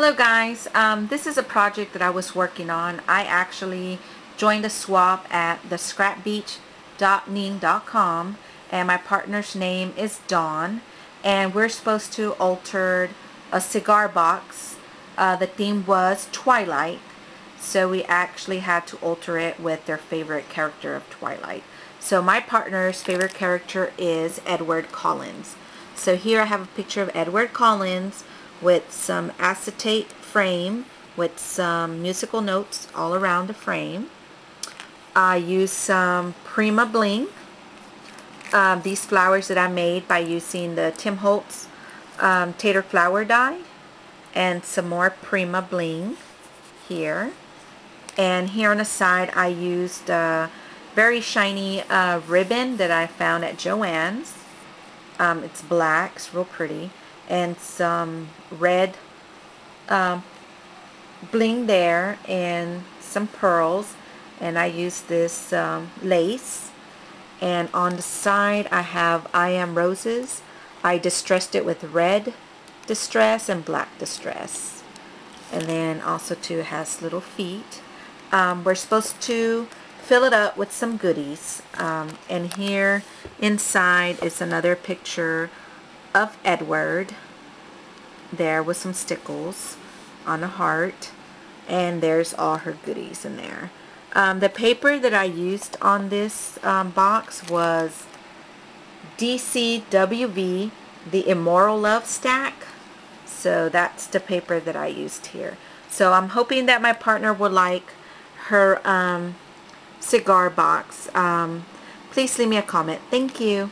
Hello guys, um, this is a project that I was working on. I actually joined a swap at the scrapbeach.ning.com and my partner's name is Dawn and we're supposed to alter a cigar box. Uh, the theme was Twilight so we actually had to alter it with their favorite character of Twilight. So my partner's favorite character is Edward Cullen. So here I have a picture of Edward Cullen with some acetate frame with some musical notes all around the frame. I used some Prima Bling. Um, these flowers that I made by using the Tim Holtz um, Tattered Flower die and some more Prima Bling here. And here on the side I used a very shiny uh, ribbon that I found at Joann's. Um, it's black, it's real pretty and some red um, bling there and some pearls. And I use this um, lace. And on the side I have I Am Roses. I distressed it with red distress and black distress. And then also too has little feet. Um, we're supposed to fill it up with some goodies. Um, and here inside is another picture of Edward there with some stickles on a heart and there's all her goodies in there. Um, the paper that I used on this um, box was DCWV, the Immortal Love Stack. So that's the paper that I used here. So I'm hoping that my partner would like her um, cigar box. Um, please leave me a comment. Thank you.